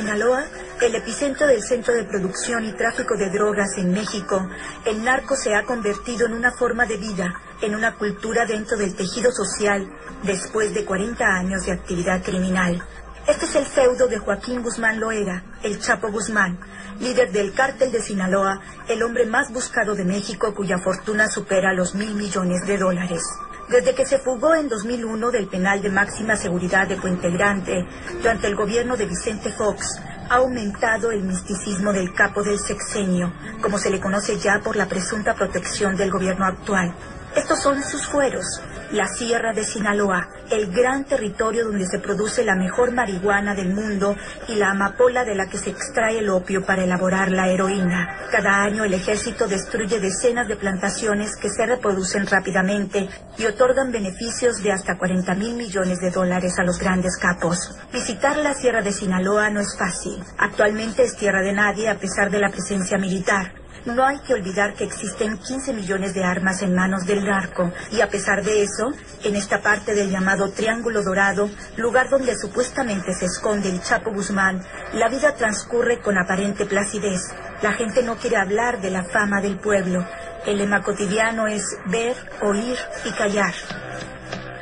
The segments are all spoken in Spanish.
Sinaloa, el epicentro del centro de producción y tráfico de drogas en México, el narco se ha convertido en una forma de vida, en una cultura dentro del tejido social, después de 40 años de actividad criminal. Este es el feudo de Joaquín Guzmán Loera, el Chapo Guzmán, líder del cártel de Sinaloa, el hombre más buscado de México cuya fortuna supera los mil millones de dólares. Desde que se fugó en 2001 del penal de máxima seguridad de Puente Grande, durante el gobierno de Vicente Fox, ha aumentado el misticismo del capo del sexenio, como se le conoce ya por la presunta protección del gobierno actual. Estos son sus fueros, la Sierra de Sinaloa, el gran territorio donde se produce la mejor marihuana del mundo y la amapola de la que se extrae el opio para elaborar la heroína. Cada año el ejército destruye decenas de plantaciones que se reproducen rápidamente y otorgan beneficios de hasta 40 mil millones de dólares a los grandes capos. Visitar la Sierra de Sinaloa no es fácil. Actualmente es tierra de nadie a pesar de la presencia militar. No hay que olvidar que existen 15 millones de armas en manos del narco y a pesar de eso, en esta parte del llamado Triángulo Dorado, lugar donde supuestamente se esconde el Chapo Guzmán, la vida transcurre con aparente placidez. La gente no quiere hablar de la fama del pueblo. El lema cotidiano es ver, oír y callar.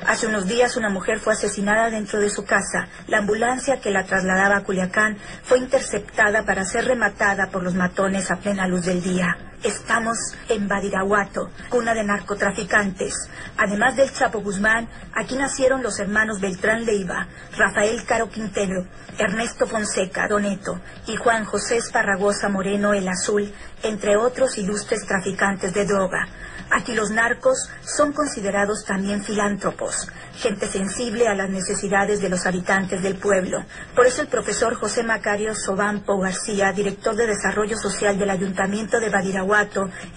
Hace unos días una mujer fue asesinada dentro de su casa. La ambulancia que la trasladaba a Culiacán fue interceptada para ser rematada por los matones a plena luz del día. Estamos en Badiraguato, cuna de narcotraficantes. Además del Chapo Guzmán, aquí nacieron los hermanos Beltrán Leiva, Rafael Caro Quintero, Ernesto Fonseca Doneto y Juan José Esparragosa Moreno el Azul, entre otros ilustres traficantes de droga. Aquí los narcos son considerados también filántropos, gente sensible a las necesidades de los habitantes del pueblo. Por eso el profesor José Macario Sobampo García, director de Desarrollo Social del Ayuntamiento de Badiraguato,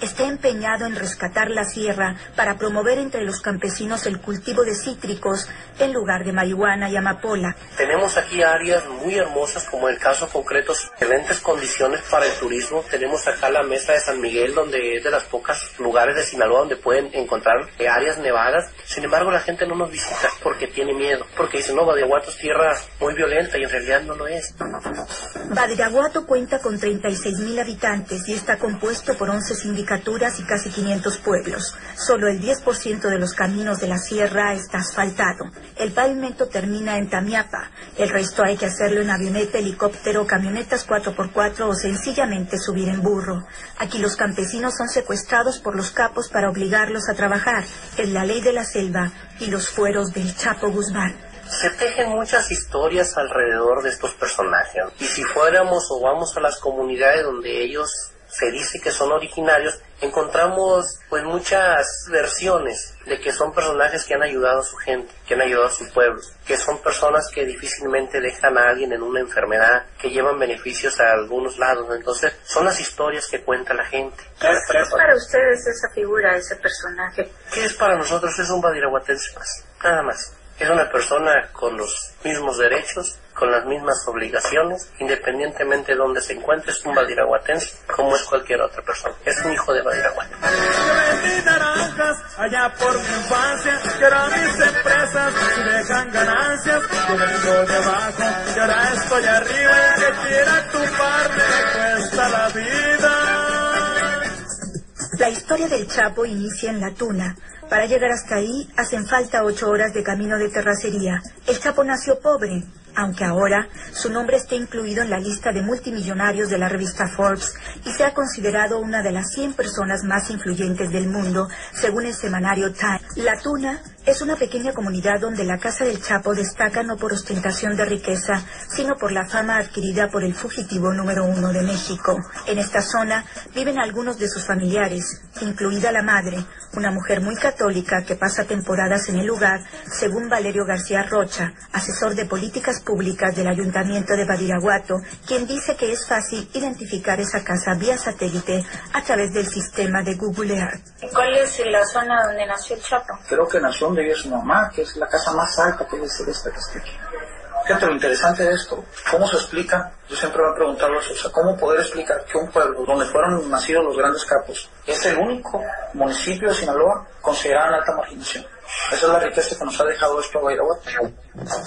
está empeñado en rescatar la sierra para promover entre los campesinos el cultivo de cítricos en lugar de marihuana y amapola. Tenemos aquí áreas muy hermosas como el caso concreto, excelentes condiciones para el turismo. Tenemos acá la mesa de San Miguel donde es de las pocas lugares de donde pueden encontrar áreas nevadas. Sin embargo, la gente no nos visita porque tiene miedo, porque dice, no, Badiraguato es tierra muy violenta y en realidad no lo es. Badiraguato cuenta con 36 mil habitantes y está compuesto por 11 sindicaturas y casi 500 pueblos. Solo el 10% de los caminos de la sierra está asfaltado. El pavimento termina en Tamiapa. El resto hay que hacerlo en avioneta, helicóptero, camionetas 4x4 o sencillamente subir en burro. Aquí los campesinos son secuestrados por los capos para obligarlos a trabajar. en la ley de la selva y los fueros del Chapo Guzmán. Se tejen muchas historias alrededor de estos personajes. Y si fuéramos o vamos a las comunidades donde ellos se dice que son originarios, encontramos pues muchas versiones de que son personajes que han ayudado a su gente, que han ayudado a su pueblo, que son personas que difícilmente dejan a alguien en una enfermedad, que llevan beneficios a algunos lados. Entonces, son las historias que cuenta la gente. ¿Qué es, para ustedes esa figura, ese personaje? ¿Qué es para nosotros? Es un badiraguatense más, nada más. Es una persona con los mismos derechos, con las mismas obligaciones, independientemente de donde se encuentre, es un badiraguatense como es cualquier otra persona. Es un hijo de Badiraguate. allá por mi infancia, que ahora mis empresas dejan ganancias, yo vengo de abajo, y ahora estoy arriba, que quiera tu parte, cuesta la vida. La historia del Chapo inicia en La Tuna, para llegar hasta ahí hacen falta ocho horas de camino de terracería. El Chapo nació pobre, aunque ahora su nombre está incluido en la lista de multimillonarios de la revista Forbes y se ha considerado una de las 100 personas más influyentes del mundo, según el semanario Time. La Tuna es una pequeña comunidad donde la Casa del Chapo destaca no por ostentación de riqueza, sino por la fama adquirida por el fugitivo número uno de México. En esta zona viven algunos de sus familiares, incluida la madre, una mujer muy católica que pasa temporadas en el lugar, según Valerio García Rocha, asesor de políticas públicas del Ayuntamiento de Badiraguato, quien dice que es fácil identificar esa casa vía satélite a través del sistema de Google Earth. ¿Cuál es la zona donde nació el Chapo? Creo que nació donde vive su mamá, que es la casa más alta que es esta que está aquí. Lo interesante de esto, ¿cómo se explica? Yo siempre me he preguntado eso, o sea, ¿cómo poder explicar que un pueblo donde fueron nacidos los grandes capos es el único municipio de Sinaloa considerado en alta marginación. Esa es la riqueza que nos ha dejado esto a Guairaguato.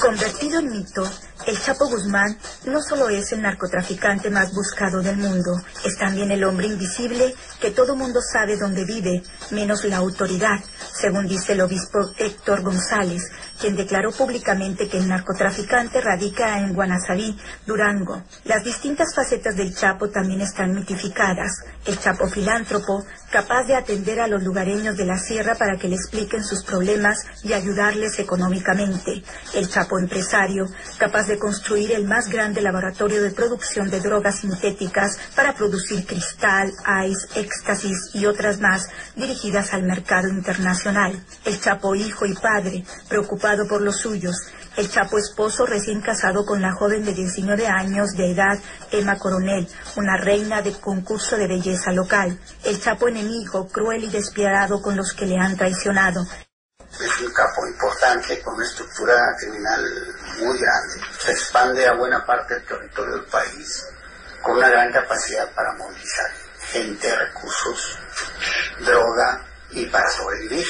Convertido en mito, el Chapo Guzmán no solo es el narcotraficante más buscado del mundo, es también el hombre invisible que todo mundo sabe dónde vive, menos la autoridad, según dice el obispo Héctor González, quien declaró públicamente que el narcotraficante radica en Guanasaví, Durango. Las distintas facetas del Chapo también están mitificadas. El Chapo filántropo, capaz de atender a los lugareños de la sierra para que le expliquen sus problemas y ayudarles económicamente. El Chapo empresario, capaz de construir el más grande laboratorio de producción de drogas sintéticas para producir cristal, ice, éxtasis y otras más dirigidas al mercado internacional. El Chapo hijo y padre, preocupado por los suyos. El Chapo esposo recién casado con la joven de 19 años de edad, Emma Coronel, una reina de concurso de belleza local. El Chapo enemigo, cruel y despiadado con los que le han traicionado. Es un capo importante con una estructura criminal muy grande. Se expande a buena parte del territorio del país con una gran capacidad para movilizar gente, recursos, droga y para sobrevivir.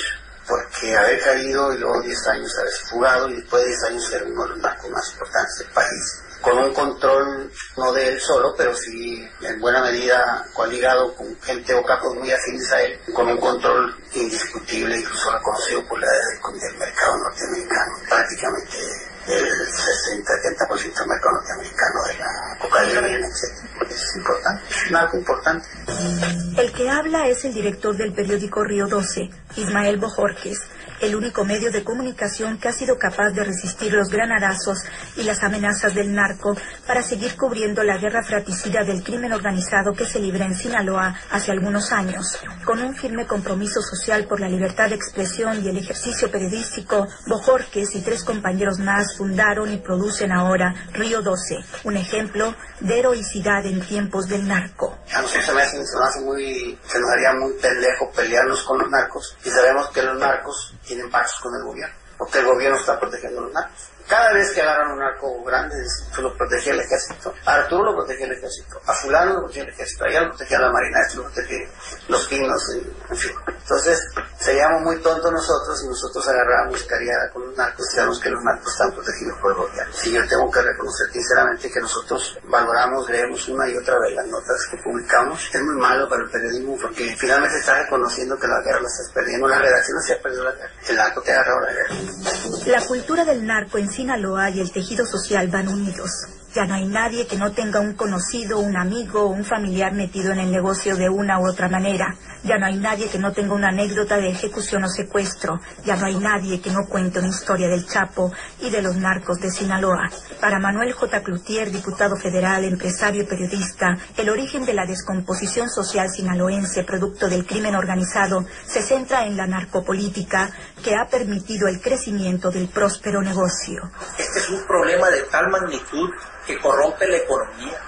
Porque haber caído y luego 10 años haber fugado y después de 10 años ser uno de los narcos más importantes del país con un control no de él solo, pero sí en buena medida coaligado con gente o capos muy afines a él, con un control indiscutible, incluso reconocido por la del mercado norteamericano, prácticamente el 60-70% del mercado norteamericano de la cocaína, etc. Es importante, es algo importante. El que habla es el director del periódico Río 12, Ismael Bojorges, el único medio de comunicación que ha sido capaz de resistir los granadazos y las amenazas del narco para seguir cubriendo la guerra fratricida del crimen organizado que se libra en Sinaloa hace algunos años. Con un firme compromiso social por la libertad de expresión y el ejercicio periodístico, Bojorques y tres compañeros más fundaron y producen ahora Río 12, un ejemplo de heroicidad en tiempos del narco. A nosotros se, me hace, muy, se nos haría muy pendejo pelearnos con los narcos y sabemos que los narcos tienen pactos con el gobierno, porque el gobierno está protegiendo los narcos. Cada vez que agarran un narco grande, se lo protegía el ejército. A Arturo lo protegía el ejército. A fulano lo protegía el ejército. Allá lo protegía la marina, esto lo protegía los pinos, en fin. Entonces, seríamos muy tontos nosotros si nosotros agarráramos cariada con los narcos y digamos que los narcos están protegidos por el gobierno. Sí, yo tengo que reconocer sinceramente que nosotros valoramos, leemos una y otra vez las notas que publicamos. Es muy malo para el periodismo porque finalmente está reconociendo que la guerra la estás perdiendo. La redacción se ha perdido la guerra. El narco te ha agarrado la guerra. La cultura del narco en Sinaloa y el tejido social van unidos. Ya no hay nadie que no tenga un conocido, un amigo o un familiar metido en el negocio de una u otra manera. Ya no hay nadie que no tenga una anécdota de ejecución o secuestro. Ya no hay nadie que no cuente una historia del Chapo y de los narcos de Sinaloa. Para Manuel J. Cloutier, diputado federal, empresario y periodista, el origen de la descomposición social sinaloense producto del crimen organizado se centra en la narcopolítica que ha permitido el crecimiento del próspero negocio. Este es un problema de tal magnitud que corrompe la economía,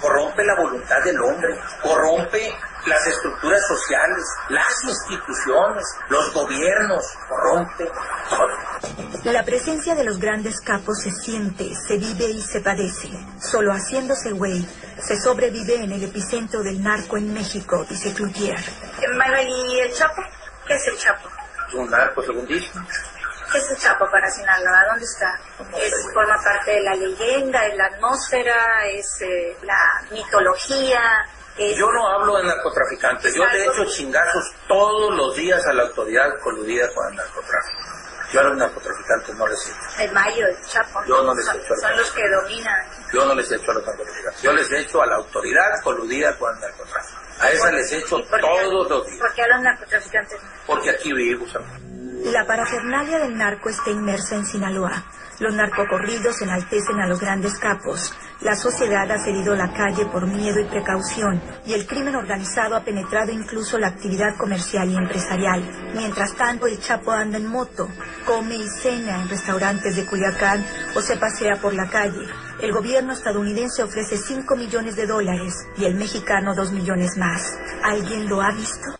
corrompe la voluntad del hombre, corrompe las estructuras sociales, las instituciones, los gobiernos, corrompe todo. La presencia de los grandes capos se siente, se vive y se padece. Solo haciéndose güey se sobrevive en el epicentro del narco en México, dice Cloutier. Manuel, ¿y el Chapo? ¿Qué es el Chapo? Un narco, según dicen. ¿Qué es el Chapo para Sinaloa? ¿Dónde está? ¿Es, ¿Forma parte de la leyenda, es la atmósfera, es eh, la mitología? Es... Yo no hablo de narcotraficantes, yo le echo chingazos todos los días a la autoridad coludida con el narcotráfico. Yo a los narcotraficantes no les echo. El Mayo, el Chapo. Yo no les son, echo a los son los que dominan. Yo no les echo a los narcotraficantes. Yo les echo a la autoridad coludida con el narcotráfico. A esa les echo ¿Y por qué- todos los días. ¿Por qué a los narcotraficantes? no? Porque aquí vivimos. amigo. La parafernalia del narco está inmersa en Sinaloa. Los narcocorridos enaltecen a los grandes capos. La sociedad ha cedido la calle por miedo y precaución, y el crimen organizado ha penetrado incluso la actividad comercial y empresarial. Mientras tanto, el Chapo anda en moto, come y cena en restaurantes de Culiacán o se pasea por la calle. El gobierno estadounidense ofrece 5 millones de dólares y el mexicano 2 millones más. ¿Alguien lo ha visto?